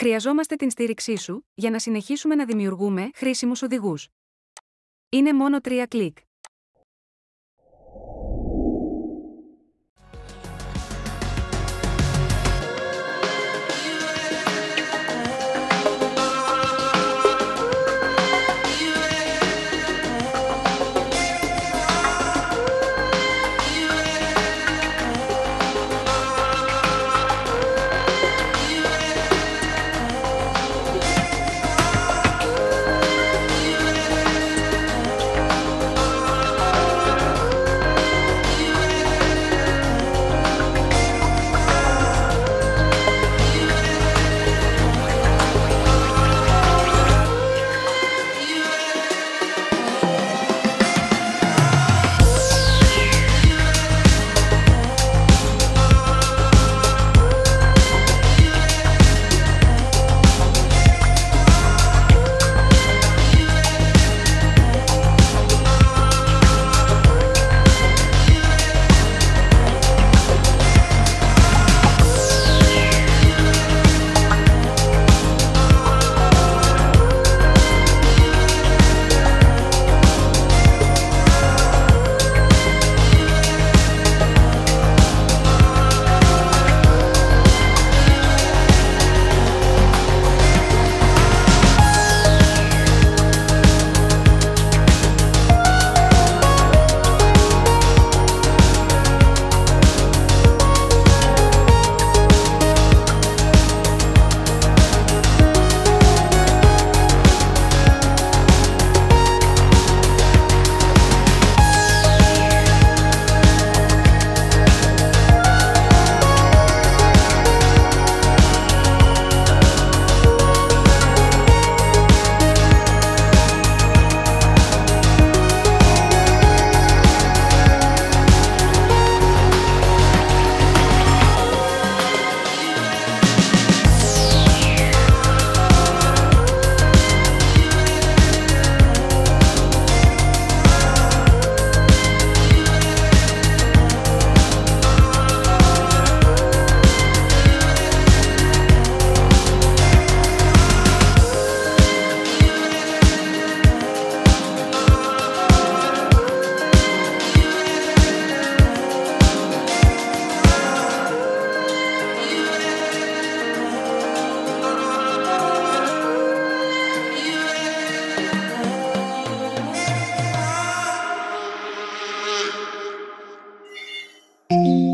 Χρειαζόμαστε την στήριξή σου για να συνεχίσουμε να δημιουργούμε χρήσιμους οδηγούς. Είναι μόνο τρία κλικ. Mm-hmm.